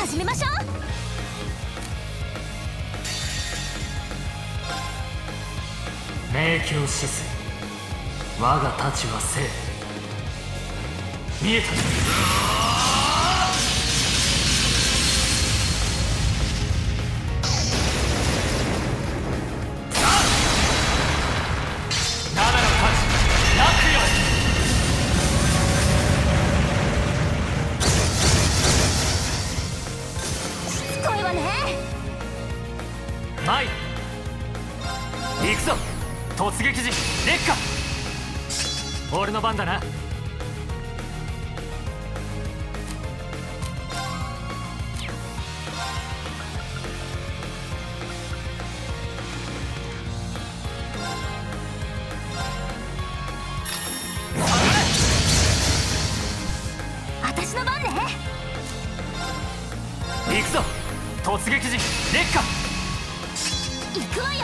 始めましょう。明鏡止水我が太刀は生見えた行くぞ。突撃時烈火。俺の番だな。私の番ね。行くぞ。突撃時行くわよ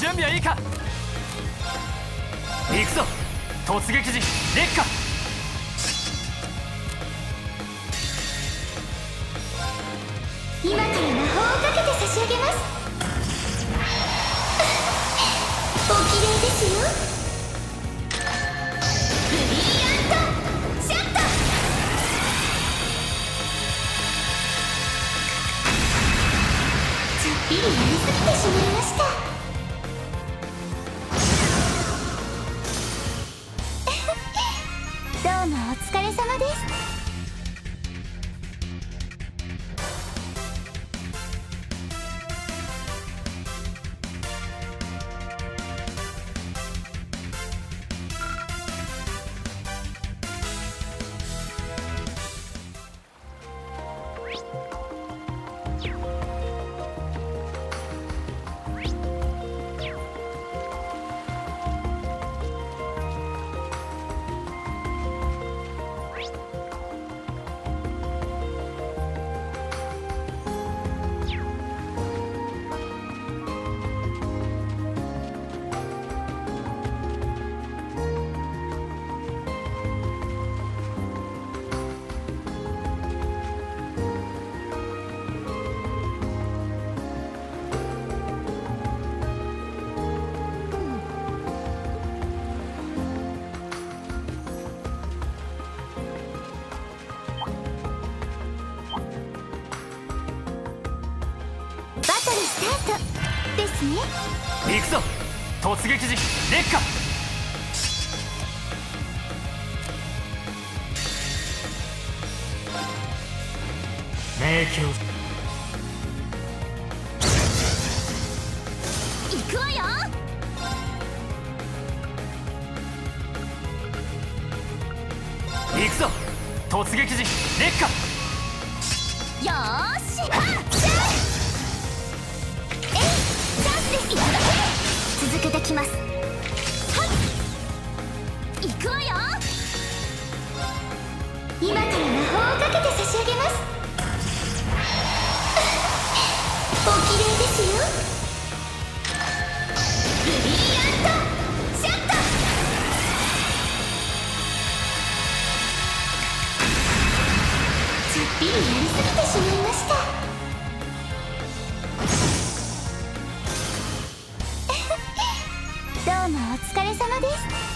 準備はいいか？行くぞ。突撃時烈火。今から魔法をかけて差し上げます。おきれいですよ。ブリリアントシャット！ちょっぴりやりすぎてしまいました。れ様です。ですね。行くぞ。突撃時烈火。迷宮行くわよ。行くぞ。突撃時烈火きます。はい。行くわよ。今から魔法をかけて差し上げます。おきれいですよ。どうもお疲れ様です。